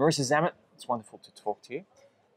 Marisa Zammit, it's wonderful to talk to you.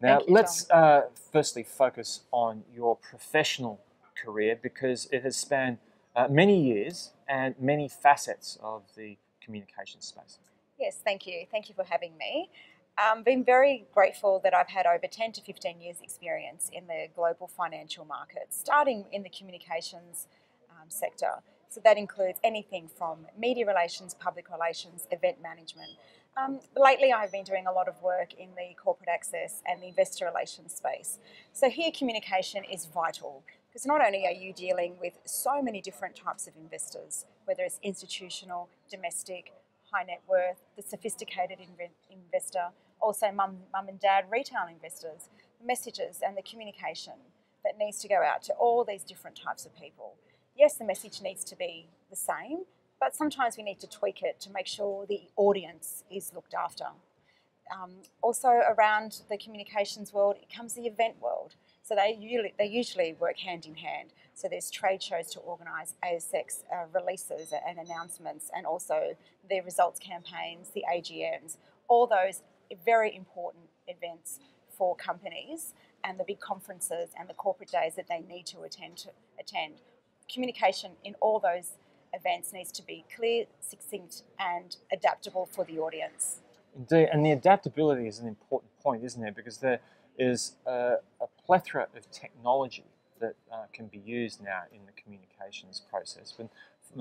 Now, you, let's uh, firstly focus on your professional career because it has spanned uh, many years and many facets of the communication space. Yes, thank you. Thank you for having me. I'm been very grateful that I've had over 10 to 15 years experience in the global financial markets, starting in the communications um, sector. So that includes anything from media relations, public relations, event management. Um, lately, I've been doing a lot of work in the corporate access and the investor relations space. So here, communication is vital because not only are you dealing with so many different types of investors, whether it's institutional, domestic, high net worth, the sophisticated investor, also mum, mum and dad retail investors, the messages and the communication that needs to go out to all these different types of people. Yes, the message needs to be the same, but sometimes we need to tweak it to make sure the audience is looked after. Um, also, around the communications world, it comes the event world. So they usually, they usually work hand in hand. So there's trade shows to organise ASX uh, releases and announcements, and also the results campaigns, the AGMs, all those very important events for companies and the big conferences and the corporate days that they need to attend. To attend. Communication in all those events needs to be clear, succinct, and adaptable for the audience. Indeed, and the adaptability is an important point, isn't it? Because there is a, a plethora of technology that uh, can be used now in the communications process. But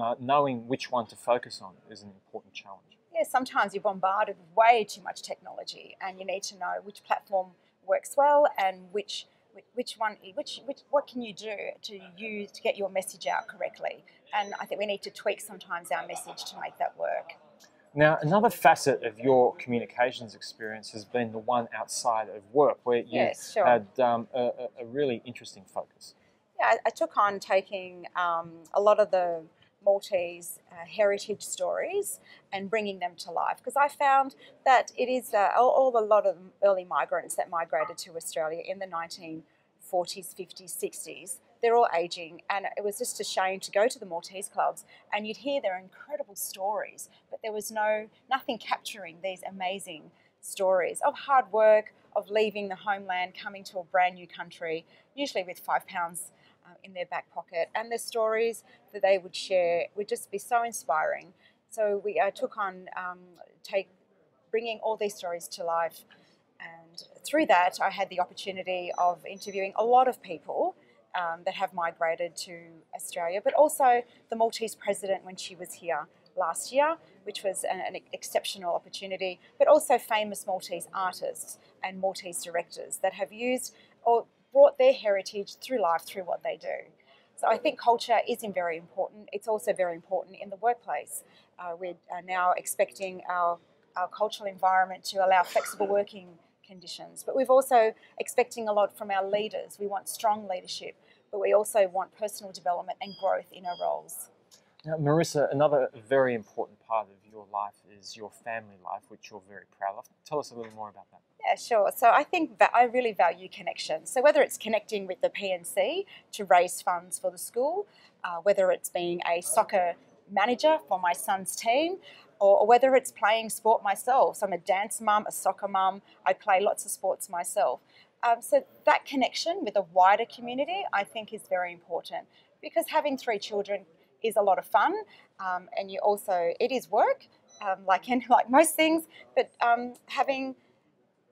uh, knowing which one to focus on is an important challenge. Yeah, sometimes you're bombarded with way too much technology, and you need to know which platform works well and which which one which, which what can you do to use to get your message out correctly and i think we need to tweak sometimes our message to make that work now, another facet of your communications experience has been the one outside of work, where you yes, sure. had um, a, a, really interesting focus. Yeah, I, I took on taking um, a lot of the Maltese uh, heritage stories and bringing them to life. Because I found that it is uh, all, all, a lot of early migrants that migrated to Australia in the 1940s, 50s, 60s they're all aging, and it was just a shame to go to the Maltese clubs and you'd hear their incredible stories, but there was no nothing capturing these amazing stories of hard work, of leaving the homeland, coming to a brand new country, usually with five pounds in their back pocket, and the stories that they would share would just be so inspiring. So we uh, took on um, take bringing all these stories to life. And through that, I had the opportunity of interviewing a lot of people um, that have migrated to Australia, but also the Maltese president when she was here last year, which was an, an, exceptional opportunity, but also famous Maltese artists and Maltese directors that have used or brought their heritage through life through what they do. So I think culture is very important. It's also very important in the workplace. Uh, we are now expecting our, our cultural environment to allow flexible working conditions. But we've also expecting a lot from our leaders. We want strong leadership, but we also want personal development and growth in our roles. Now, Marisa, another very important part of your life is your family life, which you're very proud of. Tell us a little more about that. Yeah, sure. So I think that I really value connection. So whether it's connecting with the P&C to raise funds for the school, uh, whether it's being a soccer manager for my son's team, or, whether it's playing sport myself. So I'm a dance mum, a soccer mum. I play lots of sports myself. Um, so that connection with a wider community, I think, is very important because having three children is a lot of fun, um, and you also it is work, um, like in, like most things. But um, having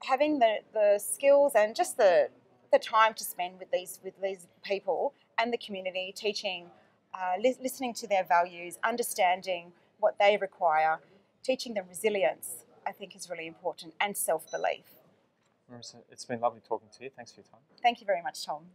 having the, the skills and just the the time to spend with these with these people and the community, teaching, uh, li- listening to their values, understanding what they require, teaching them resilience, I think is really important, and self belief. Marisa, it's been lovely talking to you. Thanks for your time. Thank you very much, Tom.